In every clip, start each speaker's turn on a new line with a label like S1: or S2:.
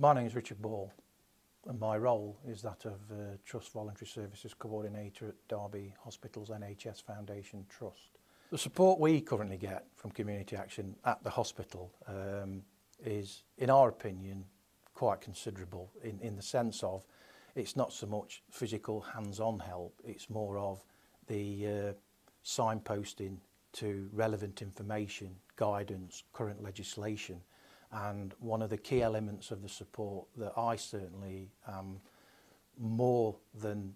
S1: My name is Richard Ball and my role is that of uh, Trust Voluntary Services Coordinator at Derby Hospitals NHS Foundation Trust. The support we currently get from Community Action at the hospital um, is, in our opinion, quite considerable in, in the sense of it's not so much physical hands-on help, it's more of the uh, signposting to relevant information, guidance, current legislation. And one of the key elements of the support that I certainly am um, more than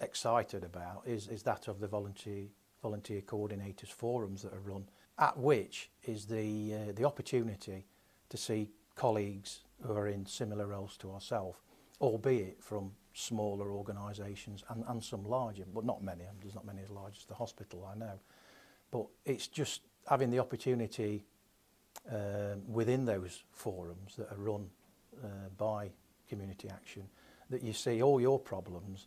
S1: excited about is, is that of the volunteer, volunteer coordinators forums that are run, at which is the, uh, the opportunity to see colleagues who are in similar roles to ourselves, albeit from smaller organisations and, and some larger, but not many. There's not many as large as the hospital, I know. But it's just having the opportunity um, within those forums that are run uh, by community action that you see all your problems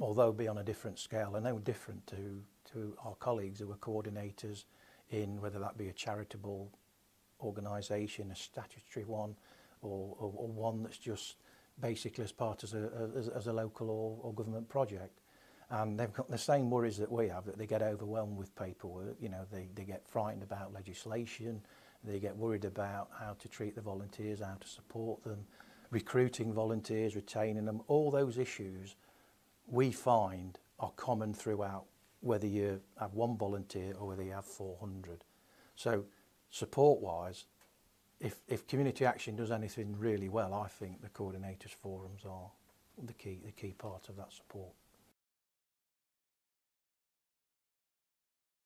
S1: although be on a different scale and no different to to our colleagues who are coordinators in whether that be a charitable organisation, a statutory one, or, or, or one that's just basically as part as a, as, as a local or, or government project and they've got the same worries that we have that they get overwhelmed with paperwork you know they they get frightened about legislation they get worried about how to treat the volunteers how to support them recruiting volunteers retaining them all those issues we find are common throughout whether you have one volunteer or whether you have 400 so support wise if if community action does anything really well i think the coordinators forums are the key the key part of that support